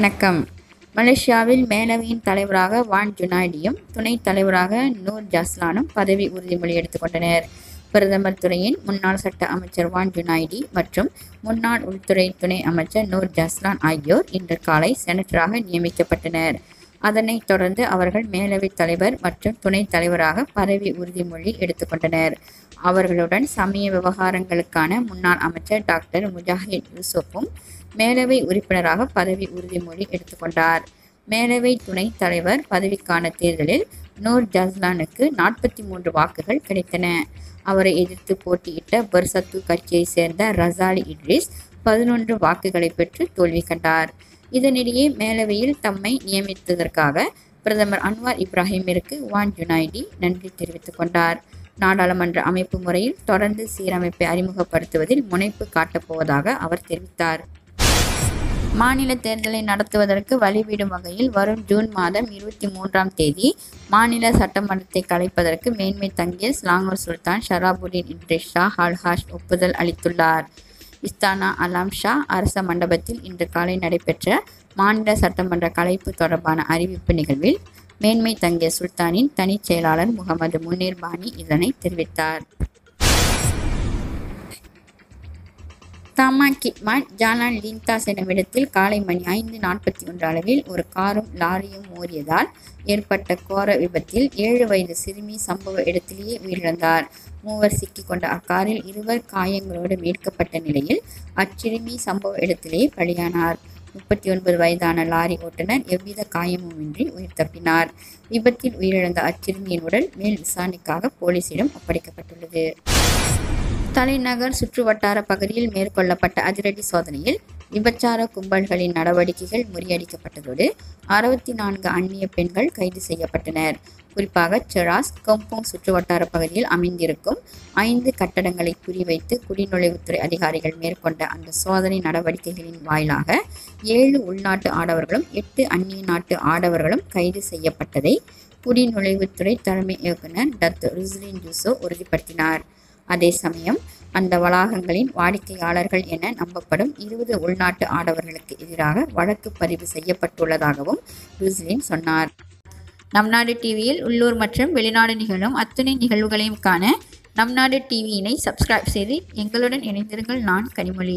வணக்கம். மலேசியாவில் மேலவையின் தலைவராக வான் ஜுனாய்டியும் துணைத் தலைவராக நூர் ஜஸ்லானும் பதவி உறுதிமொழி எடுத்துக்கொண்டனர். பிரதமர் துறையின் முன்னாள் சட்ட அமைச்சர் வான் ஜுனாய்டி மற்றும் முன்னாள் உள்துறை துணை அமைச்சர் நூர் ஜஸ்லான் ஆகியோர் இன்று காலை செனட்டராக நியமிக்கப்பட்டனர். அதனைத் தொடர்ந்து அவர்கள் மேலவைத் தலைவர் மற்றும் துணைத் தலைவராக பதவி உறுதிமொழி எடுத்துக்கொண்டனர். அவர்களுடன் சமய விவகாரங்களுக்கான முன்னாள் அமைச்சர் டாக்டர் முஜாஹித் யூசுப்பும் மேலவை உறுப்பினராக பதவி உறுதிமொழி எடுத்துக்கொண்டார். மேலவை துணைத் தலைவர் பதவிக்கான தேர்தலில் நூர் ஜஸ்லானுக்கு நாற்பத்தி மூன்று வாக்குகள் கிடைத்தன. அவரை எதிர்த்து போட்டியிட்ட பர்சத்து கட்சியைச் சேர்ந்த ரசாலி இட்ரிஸ் பதினொன்று வாக்குகளை பெற்று தோல்வி கண்டார். இதனிடையே மேலவையில் தம்மை நியமித்ததற்காக பிரதமர் அன்வார் இப்ராஹிமிற்கு வான் ஜுனைடி நன்றி தெரிவித்துக் கொண்டார். நாடாளுமன்ற அமைப்பு முறையில் தொடர்ந்து சீரமைப்பை அறிமுகப்படுத்துவதில் முனைப்பு காட்டப்போவதாக அவர் தெரிவித்தார். மாநில தேர்தலை நடத்துவதற்கு வழிவிடும் வகையில் வரும் ஜூன் மாதம் இருபத்தி மூன்றாம் தேதி மாநில சட்டமன்றத்தை கலைப்பதற்கு மேன்மை தங்கிய ஸ்லாங்கூர் சுல்தான் ஷராபுதீன் இன்ட்ரிஷா ஷா ஹால்ஹாஷ் ஒப்புதல் அளித்துள்ளார். இஸ்தானா அலாம் ஷா அரச மண்டபத்தில் இன்று காலை நடைபெற்ற மாநில சட்டமன்ற கலைப்பு தொடர்பான அறிவிப்பு நிகழ்வில் மேன்மை தங்கிய சுல்தானின் தனிச் செயலாளர் முகமது முன்னீர் பானி இதனை தெரிவித்தார். தாமா கிட்மான் ஜாலான் லிந்தாஸ் எனும் இடத்தில் காலை மணி ஐந்து நாற்பத்தி ஒன்று அளவில் ஒரு காரும் லாரியும் மோதியதால் ஏற்பட்ட கோர விபத்தில் ஏழு வயது சிறுமி சம்பவ இடத்திலேயே உயிரிழந்தார். மூவர் சிக்கிக்கொண்ட அக்காரில் இருவர் காயங்களோடு மீட்கப்பட்ட நிலையில் அச்சிறுமி சம்பவ இடத்திலேயே பலியானார். முப்பத்தி ஒன்பது வயதான லாரி ஓட்டுநர் எவ்வித காயமுமின்றி உயிர் தப்பினார். விபத்தில் உயிரிழந்த அச்சிறுமியின் உடல் மேல் விசாரணைக்காக போலீசிடம் ஒப்படைக்கப்பட்டுள்ளது. தலைநகர் சுற்றுவட்டார பகுதியில் மேற்கொள்ளப்பட்ட அதிரடி சோதனையில் விபச்சார கும்பல்களின் நடவடிக்கைகள் முறியடிக்கப்பட்டதோடு அறுபத்தி நான்கு அந்நிய பெண்கள் கைது செய்யப்பட்டனர். குறிப்பாக செராஸ் கொம்போங் சுற்றுவட்டார பகுதியில் அமைந்திருக்கும் ஐந்து கட்டடங்களை குறிவைத்து குடிநுழைவுத்துறை அதிகாரிகள் மேற்கொண்ட அந்த சோதனை நடவடிக்கைகளின் வாயிலாக ஏழு உள்நாட்டு ஆடவர்களும் எட்டு அந்நிய நாட்டு ஆடவர்களும் கைது செய்யப்பட்டதை குடிநுழைவுத்துறை தலைமை இயக்குனர் டத் ருஸ்லின் ஜூசோ உறுதிப்படுத்தினார். அதே சமயம் அந்த வளாகங்களின் வாடிக்கையாளர்கள் என நம்பப்படும் இருபது உள்நாட்டு ஆடவர்களுக்கு எதிராக வழக்கு பதிவு செய்யப்பட்டுள்ளதாகவும் ருஸ்லின் சொன்னார். நம் நாடு டிவியில் உள்ளூர் மற்றும் வெளிநாடு நிகழும் அத்துணை நிகழ்வுகளையும் காண நம் நாடு டிவியினை சப்ஸ்கிரைப் செய்து எங்களுடன் இணைந்திருங்கள். நான் கனிமொழி.